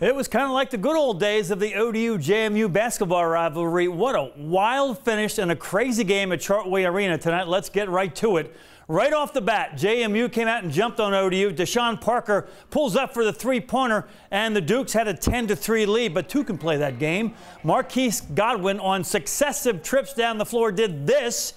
It was kind of like the good old days of the ODU JMU basketball rivalry. What a wild finish and a crazy game at Chartway Arena tonight. Let's get right to it. Right off the bat, JMU came out and jumped on ODU. Deshon Parker pulls up for the three-pointer, and the Dukes had a 10-3 lead, but two can play that game. Marquise Godwin on successive trips down the floor did this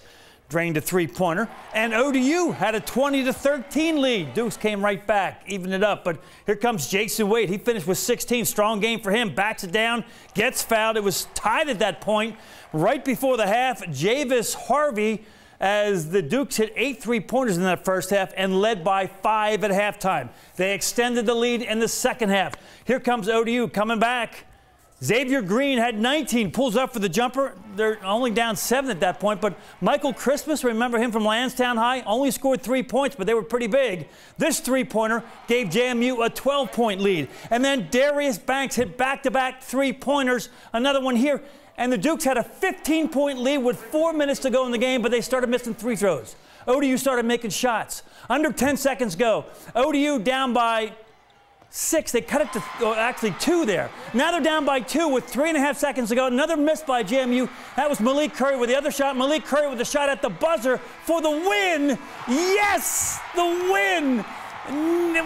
drained a three-pointer, and ODU had a 20 to 13 lead. Dukes came right back, evened it up. But here comes Jason Wade. He finished with 16. Strong game for him. Backs it down, gets fouled. It was tied at that point. Right before the half, Javis Harvey, as the Dukes hit eight three-pointers in that first half and led by five at halftime. They extended the lead in the second half. Here comes ODU coming back. Xavier Green had 19, pulls up for the jumper. They're only down seven at that point, but Michael Christmas, remember him from Lansdowne High, only scored three points, but they were pretty big. This three-pointer gave JMU a 12-point lead. And then Darius Banks hit back-to-back three-pointers, another one here. And the Dukes had a 15-point lead with four minutes to go in the game, but they started missing three throws. ODU started making shots. Under 10 seconds go. ODU down by six. They cut it to oh, actually two there. Now they're down by two with three and a half seconds to go. Another miss by JMU. That was Malik Curry with the other shot. Malik Curry with the shot at the buzzer for the win. Yes, the win.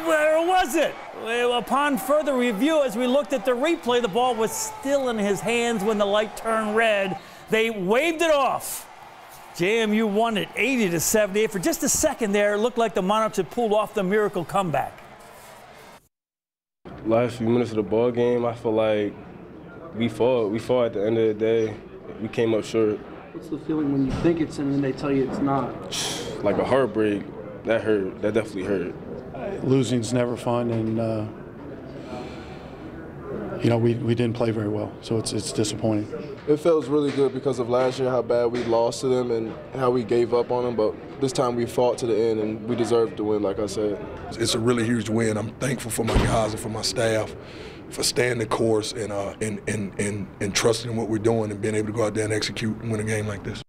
Where was it? Upon further review, as we looked at the replay, the ball was still in his hands when the light turned red. They waved it off. JMU won it 80 to 78. For just a second there, it looked like the Monarchs had pulled off the miracle comeback last few minutes of the ball game, I feel like we fought. We fought at the end of the day. We came up short. What's the feeling when you think it's in and they tell you it's not? Like a heartbreak. That hurt. That definitely hurt. Losing's never fun, and uh, you know we, we didn't play very well, so it's it's disappointing. It feels really good because of last year how bad we lost to them and how we gave up on them, but this time we fought to the end and we deserved to win, like I said. It's a really huge win. I'm thankful for my guys and for my staff for staying the course and, uh, and, and, and, and trusting in what we're doing and being able to go out there and execute and win a game like this.